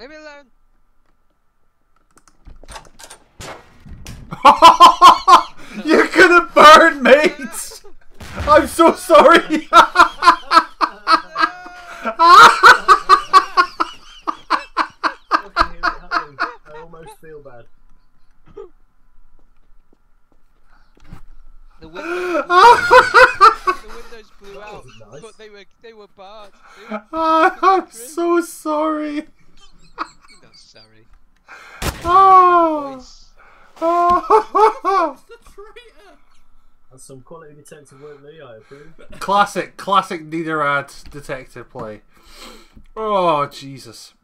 Leave me alone. You're gonna burn, mate! I'm so sorry! I can hear it happening. I almost feel bad. The windows blew, the windows blew out, nice. but they were they were barred. They were, I'm so sorry! You're sorry. Oh. Ah! Voice. Oh. Ah! The traitor! That's some quality detective work, Lee. I approve. classic, classic Niederrad detective play. Oh, Jesus.